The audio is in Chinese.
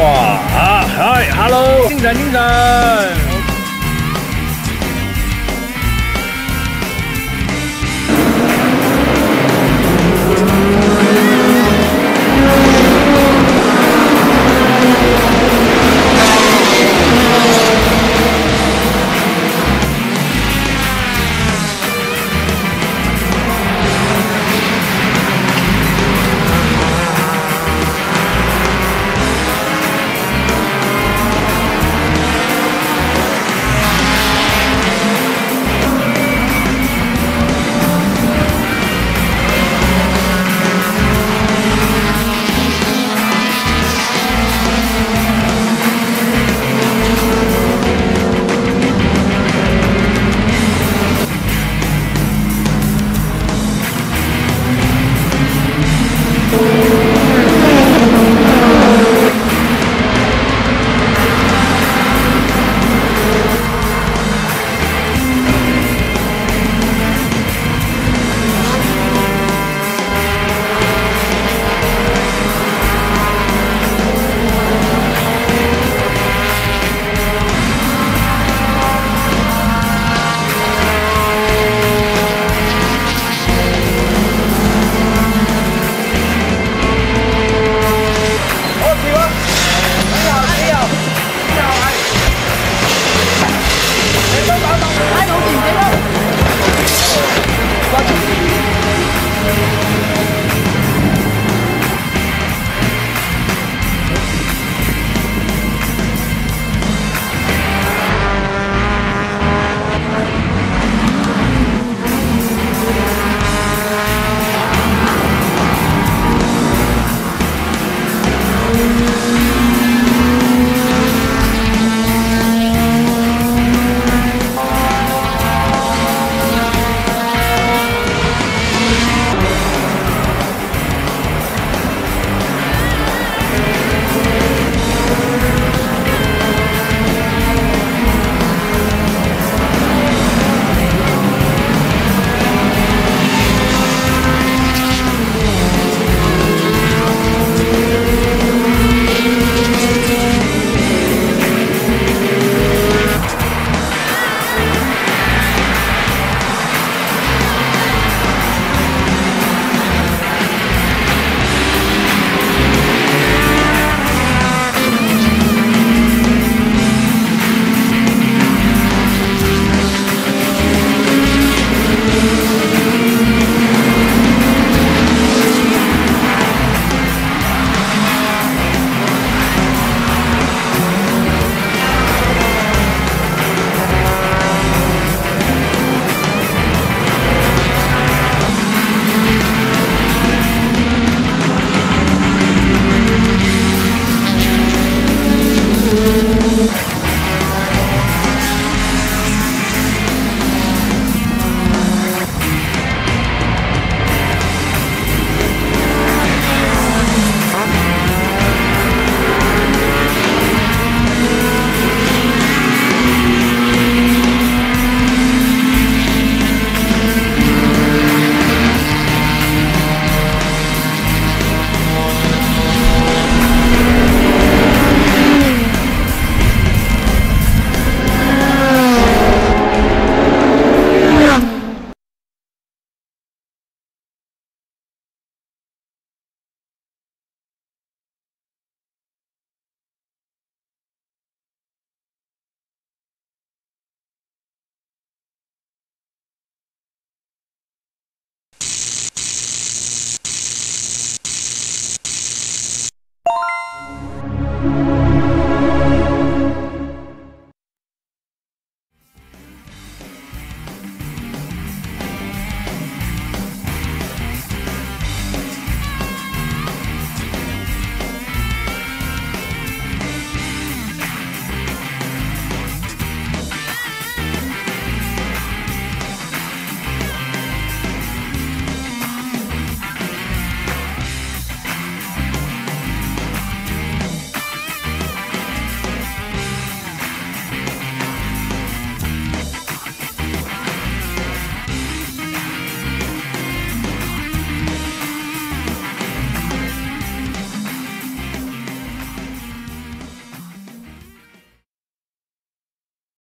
哇啊！嗨，Hello，进展进展。